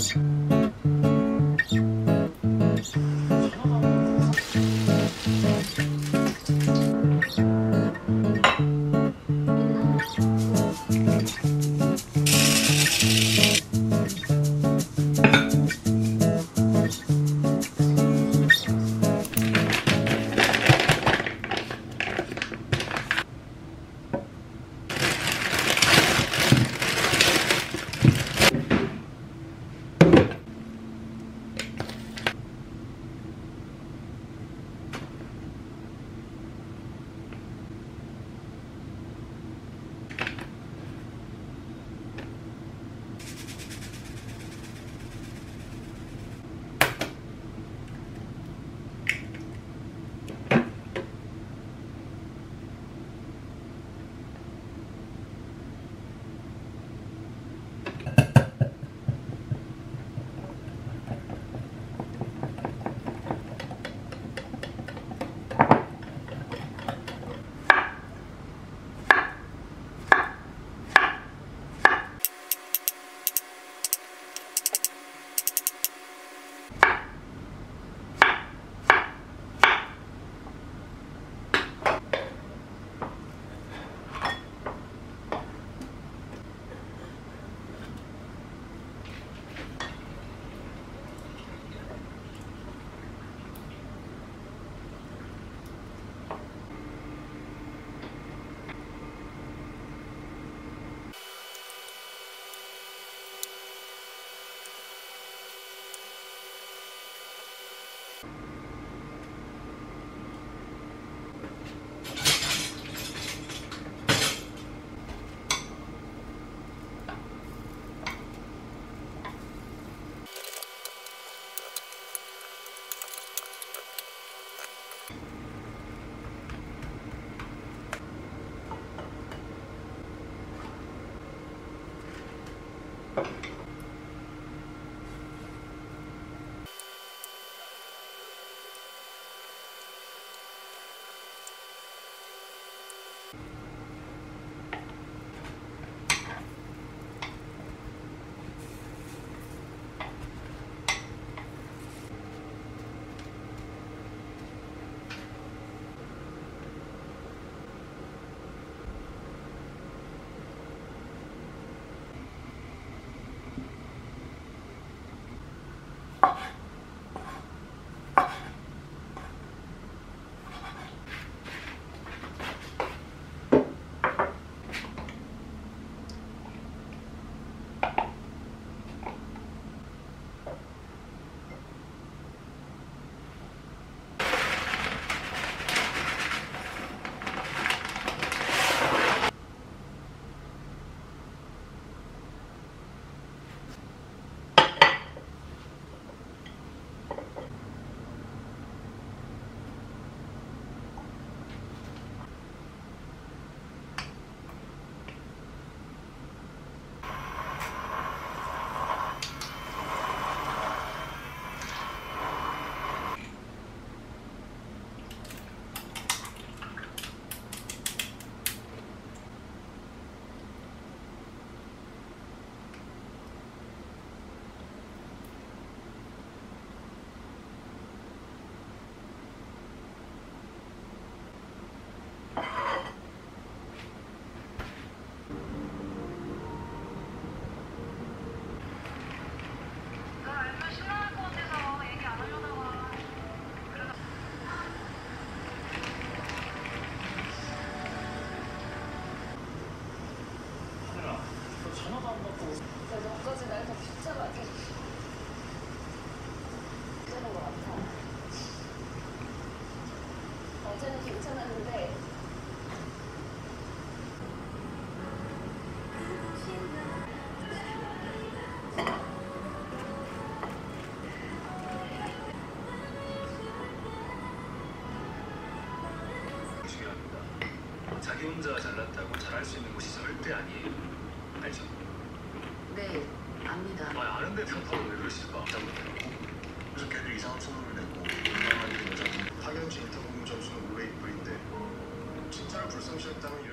자 혼자 잘났다고 잘할 수 있는 곳이 절대 아니에요. 알죠? 네, 압니다. 아, 아는데 평가를 왜 그러실까? 그렇게도 이상한 소문을 내고 민망한 그 여자는 학연지 인터뷰 점수는 500 불인데 진짜를 불성실했다면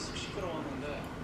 속 시끄러웠는데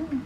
Mm.